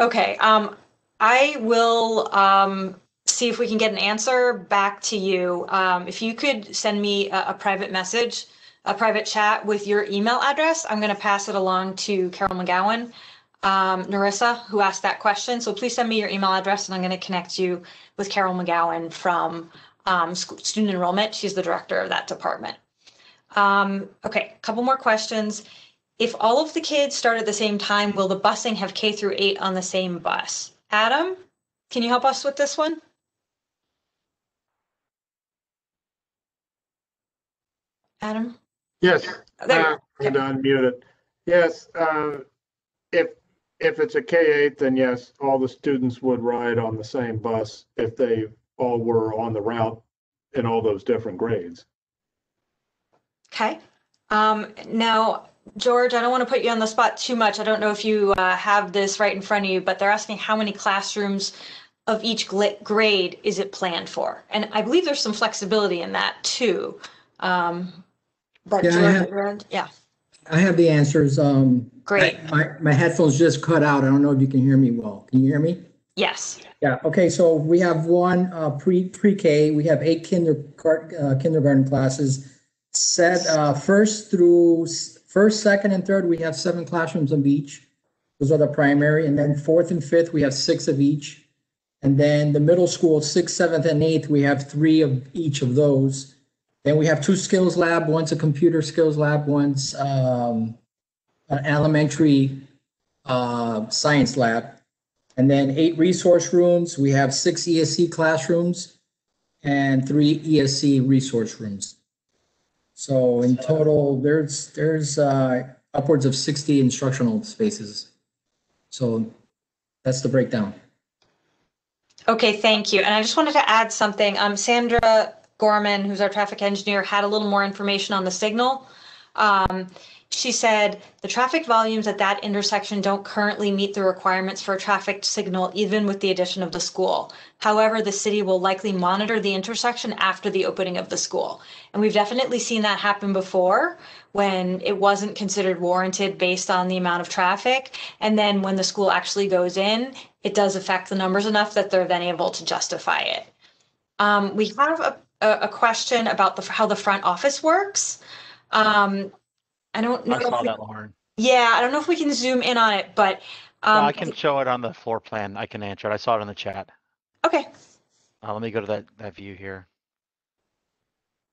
Okay, um, I will, um, see if we can get an answer back to you. Um, if you could send me a, a private message, a private chat with your email address, I'm gonna pass it along to Carol McGowan, um, Narissa, who asked that question. So please send me your email address and I'm gonna connect you with Carol McGowan from, um, student enrollment. She's the director of that department. Um, okay, a couple more questions. If all of the kids start at the same time, will the busing have K through eight on the same bus? Adam, can you help us with this one? Adam? Yes, Oh, There, uh, I'm gonna unmute it. Yes, uh, if, if it's a K eight, then yes, all the students would ride on the same bus if they all were on the route in all those different grades. okay. Um, now, George, I don't want to put you on the spot too much. I don't know if you uh, have this right in front of you, but they're asking how many classrooms of each grade is it planned for? And I believe there's some flexibility in that too. Um, but Yeah, I have- yeah, I have the answers. Um, great. I- My, my headphones just cut out. I don't know if you can hear me well. Can you hear me? Yes. Yeah, okay, so we have one uh, pre, pre-K, we have eight kindergarten, uh, kindergarten classes. Set, uh, first through, s- first, second, and third, we have seven classrooms of each. Those are the primary, and then fourth and fifth, we have six of each. And then the middle school, sixth, seventh, and eighth, we have three of each of those. Then we have two skills lab, one's a computer skills lab, one's um, an elementary uh, science lab. And then eight resource rooms. We have six ESC classrooms and three ESC resource rooms. So in total, there's, there's uh, upwards of 60 instructional spaces. So that's the breakdown. Okay, thank you. And I just wanted to add something. Um, Sandra Gorman, who's our traffic engineer, had a little more information on the signal. Um, she said the traffic volumes at that intersection don't currently meet the requirements for a traffic signal, even with the addition of the school. However, the city will likely monitor the intersection after the opening of the school. And we've definitely seen that happen before when it wasn't considered warranted based on the amount of traffic. And then when the school actually goes in, it does affect the numbers enough that they're then able to justify it. Um, we have a, a, a question about the, how the front office works. Um, I don't know. I if saw we- that, Lauren. Yeah, I don't know if we can zoom in on it, but, No, um, I can show it on the floor plan. I can answer it. I saw it in the chat. okay. Uh, let me go to that, that view here.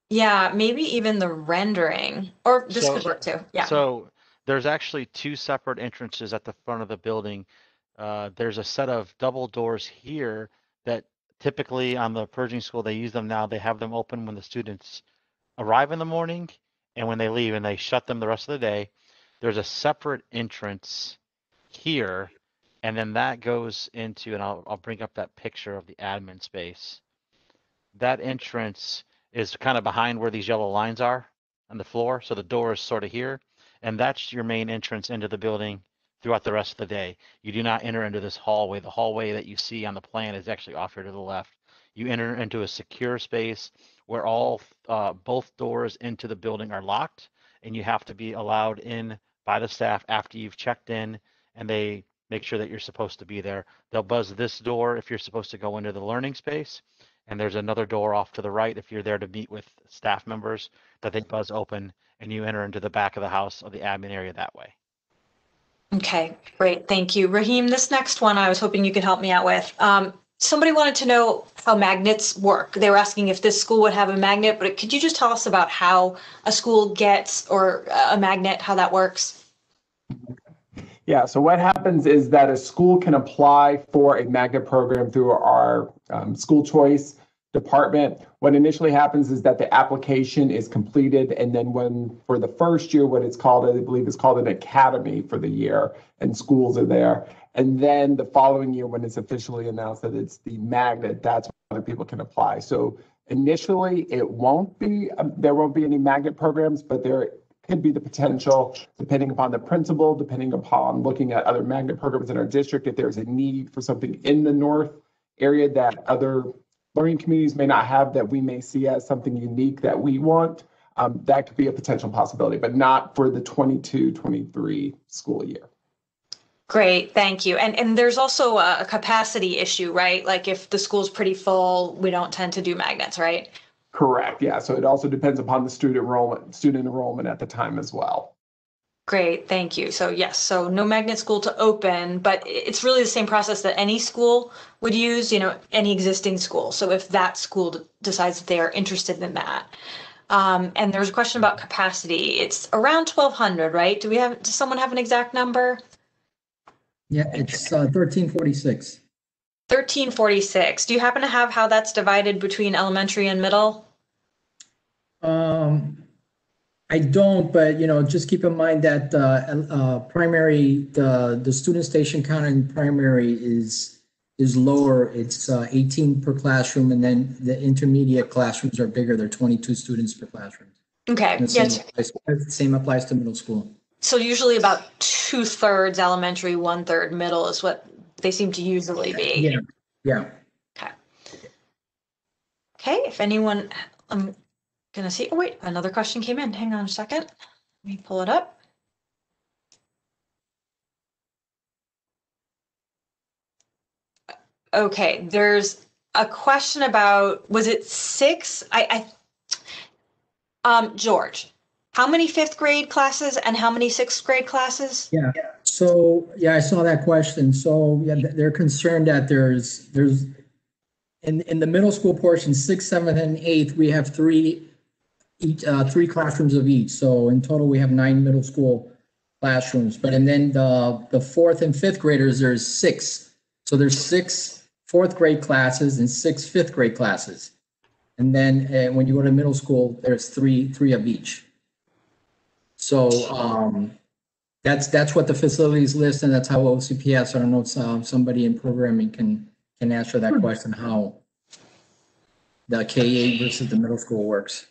Yeah, maybe even the rendering, or this So- could work too. Yeah. So there's actually two separate entrances at the front of the building. Uh, there's a set of double doors here that typically on the Pershing School, they use them now. They have them open when the students arrive in the morning and when they leave and they shut them the rest of the day. There's a separate entrance here and then that goes into, and I'll, I'll bring up that picture of the admin space. That entrance is kind of behind where these yellow lines are on the floor. So the door is sort of here. And that's your main entrance into the building throughout the rest of the day. You do not enter into this hallway. The hallway that you see on the plan is actually off here to the left. You enter into a secure space where all uh, both doors into the building are locked, and you have to be allowed in by the staff after you've checked in, and they make sure that you're supposed to be there. They'll buzz this door if you're supposed to go into the learning space, and there's another door off to the right if you're there to meet with staff members that they buzz open, and you enter into the back of the house or the admin area that way. Okay, great, thank you. Raheem, this next one I was hoping you could help me out with. Um, somebody wanted to know how magnets work. They were asking if this school would have a magnet, but could you just tell us about how a school gets or a magnet, how that works? Yeah, so what happens is that a school can apply for a magnet program through our um, school choice department. What initially happens is that the application is completed, and then when for the first year, what it's called, I believe, is called an academy for the year, and schools are there. And then the following year, when it's officially announced that it's the magnet, that's when people can apply. So initially, it won't be um, there won't be any magnet programs, but there could be the potential, depending upon the principal, depending upon looking at other magnet programs in our district, if there's a need for something in the north area that other learning communities may not have that we may see as something unique that we want, um, that could be a potential possibility, but not for the 22, 23 school year. Great, thank you. And, and there's also a a capacity issue, right? Like if the school's pretty full, we don't tend to do magnets, right? Correct, yeah. So it also depends upon the student enrollment, student enrollment at the time as well. Great, thank you. So yes, so no magnet school to open, but it's really the same process that any school would use, you know, any existing school. So if that school d- decides that they are interested in that. Um, and there's a question about capacity. It's around twelve hundred, right? Do we have, does someone have an exact number? Yeah, it's uh, thirteen forty-six. Thirteen forty-six. Do you happen to have how that's divided between elementary and middle? Um, I don't, but you know, just keep in mind that uh, uh, primary, the the student station count in primary is is lower. It's uh, 18 per classroom, and then the intermediate classrooms are bigger. They're 22 students per classroom. Okay, And the yes. same applies- Same applies to middle school. So usually about two thirds elementary, one third middle is what they seem to usually be. Yeah, yeah. Okay, Okay. if anyone, I'm gonna see, oh wait, another question came in. Hang on a second. Let me pull it up. Okay, there's a question about, was it six? I, I, um, George, how many fifth grade classes and how many sixth grade classes? Yeah, so, yeah, I saw that question. So, yeah, they're concerned that there's, there's, in, in the middle school portion, sixth, seventh, and eighth, we have three, each, uh, three classrooms of each. So in total, we have nine middle school classrooms. But and then the, the fourth and fifth graders, there's six. So there's six fourth grade classes and six fifth grade classes. And then uh, when you go to middle school, there's three, three of each. So, um, that's, that's what the facilities list and that's how OCPS, I don't know if uh, somebody in programming can, can answer that question, how the K eight versus the middle school works.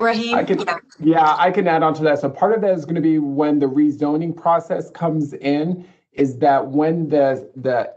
Raheem? I can, yeah, I can add on to that. So part of that is going to be when the rezoning process comes in, is that when the, the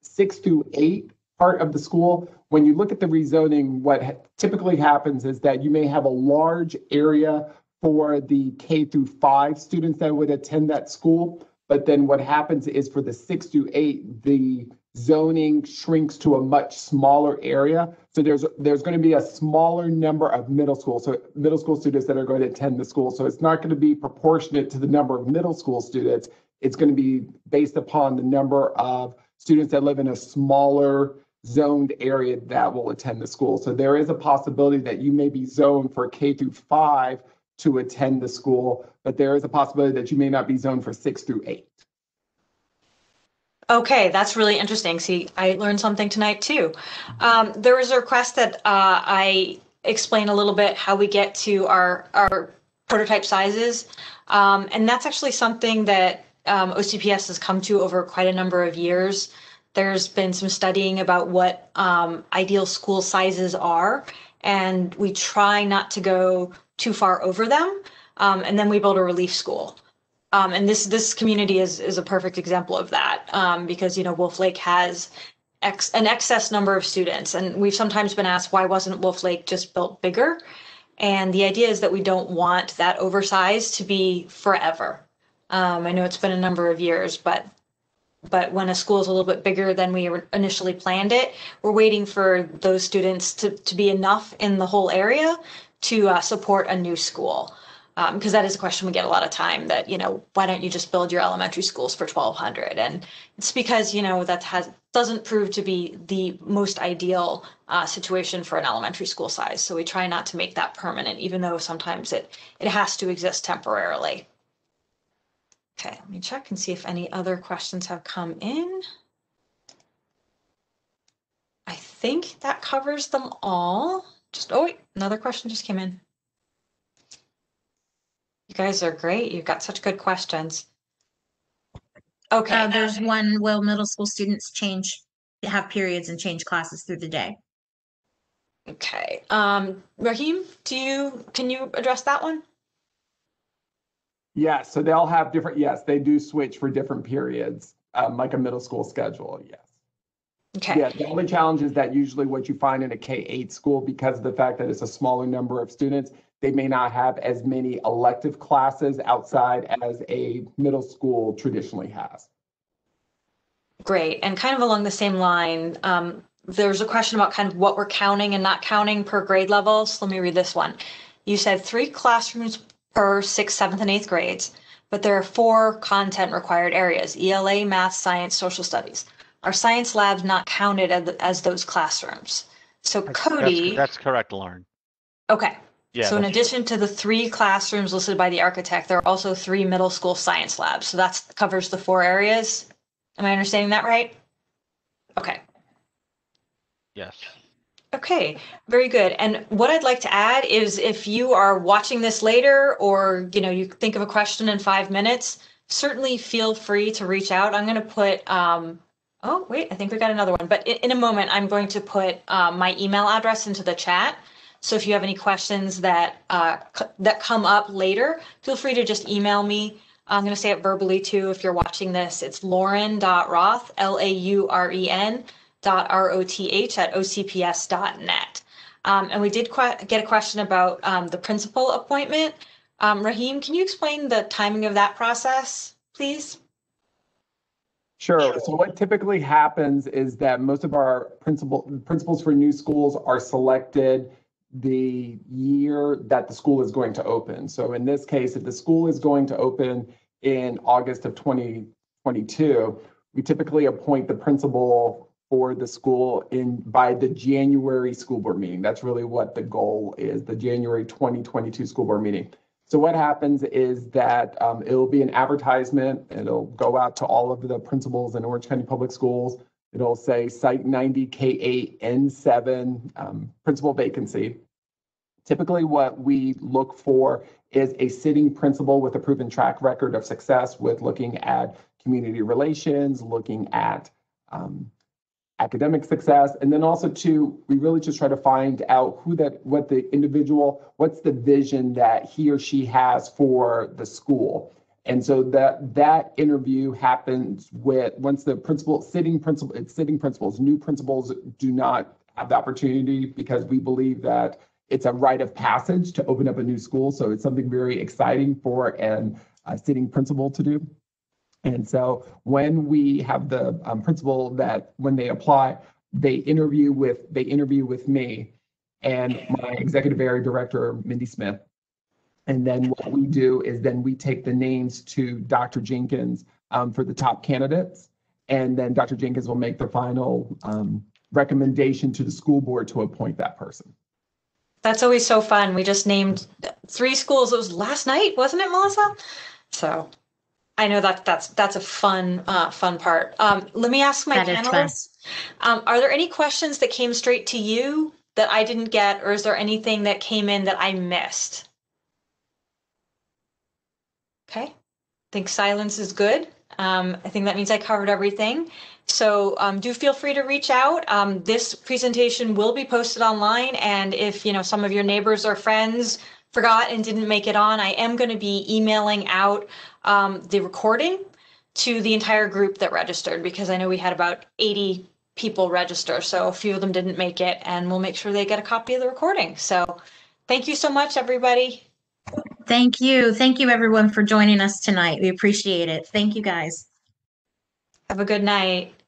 six to eight part of the school, when you look at the rezoning, what ha- typically happens is that you may have a large area for the K through five students that would attend that school. But then what happens is for the six to eight, the zoning shrinks to a much smaller area. So there's, there's going to be a smaller number of middle school, so middle school students that are going to attend the school. So it's not going to be proportionate to the number of middle school students. It's going to be based upon the number of students that live in a smaller zoned area that will attend the school. So there is a possibility that you may be zoned for K through five to attend the school, but there is a possibility that you may not be zoned for six through eight. Okay, that's really interesting. See, I learned something tonight too. Um, there was a request that uh, I explain a little bit how we get to our our prototype sizes, um, and that's actually something that um, OCPS has come to over quite a number of years. There's been some studying about what um, ideal school sizes are, and we try not to go too far over them. Um, and then we build a relief school. Um, and this this community is is a perfect example of that um, because you know Wolf Lake has ex, an excess number of students, and we've sometimes been asked why wasn't Wolf Lake just built bigger? And the idea is that we don't want that oversized to be forever. Um, I know it's been a number of years, but but when a school is a little bit bigger than we initially planned it, we're waiting for those students to to be enough in the whole area to uh, support a new school because um, that is a question we get a lot of time that you know why don't you just build your elementary schools for 1200 and it's because you know that has doesn't prove to be the most ideal uh, situation for an elementary school size. So we try not to make that permanent even though sometimes it it has to exist temporarily. Okay let me check and see if any other questions have come in. I think that covers them all. Just oh wait another question just came in you guys are great. You've got such good questions. Okay. Uh, there's one, will middle school students change, have periods and change classes through the day? Okay. Um, Raheem, do you, can you address that one? Yes, so they'll have different, yes, they do switch for different periods, um, like a middle school schedule, yes. Okay. Yeah, the only challenge is that usually what you find in a K-8 school, because of the fact that it's a smaller number of students, they may not have as many elective classes outside as a middle school traditionally has. Great. And kind of along the same line, um, there's a question about kind of what we're counting and not counting per grade level. So let me read this one. You said three classrooms per sixth, seventh, and eighth grades, but there are four content required areas, ELA, math, science, social studies. Are science labs not counted as, as those classrooms? So Cody. That's, that's correct, Lauren. Okay, Yeah. so in addition to the three classrooms listed by the architect, there are also three middle school science labs. So that covers the four areas. Am I understanding that right? Okay. Yes. Okay, very good. And what I'd like to add is if you are watching this later or, you know, you think of a question in five minutes, certainly feel free to reach out. I'm going to put, um, oh, wait, I think we got another one. But in, in a moment, I'm going to put um, my email address into the chat. So if you have any questions that uh, c- that come up later, feel free to just email me. I'm going to say it verbally too. If you're watching this, it's lauren.roth, L-A-U-R-E-N dot R-O-T-H at OCPS dot net. Um, and we did que- get a question about um, the principal appointment. Um, Raheem, can you explain the timing of that process, please? Sure. So what typically happens is that most of our principal, principals for new schools are selected the year that the school is going to open. So in this case, if the school is going to open in August of 2022, we typically appoint the principal for the school in, by the January school board meeting. That's really what the goal is, the January 2022 school board meeting. So what happens is that um, it'll be an advertisement. It'll go out to all of the principals in Orange County Public Schools. It'll say Site 90 K8 N7 um, principal vacancy. Typically, what we look for is a sitting principal with a proven track record of success with looking at community relations, looking at um, academic success, and then also too, we really just try to find out who that, what the individual, what's the vision that he or she has for the school. And so that that interview happens with once the principal sitting principal it's sitting principals new principals do not have the opportunity because we believe that it's a rite of passage to open up a new school so it's something very exciting for an uh, sitting principal to do And so when we have the um, principal that when they apply, they interview with they interview with me and my executive area director Mindy Smith. And then what we do is then we take the names to Dr. Jenkins um, for the top candidates. And then Dr. Jenkins will make the final um, recommendation to the school board to appoint that person. That's always so fun. We just named three schools. It was last night, wasn't it, Melissa? So I know that that's that's a fun uh, fun part. Um, let me ask my That is fun. panelists. Um, are there any questions that came straight to you that I didn't get, or is there anything that came in that I missed? Okay, I think silence is good. Um, I think that means I covered everything. So um, do feel free to reach out. Um, this presentation will be posted online, and if you know some of your neighbors or friends forgot and didn't make it on, I am going to be emailing out um, the recording to the entire group that registered because I know we had about 80 people register, so a few of them didn't make it, and we'll make sure they get a copy of the recording. So thank you so much, everybody. Thank you. Thank you, everyone, for joining us tonight. We appreciate it. Thank you, guys. Have a good night.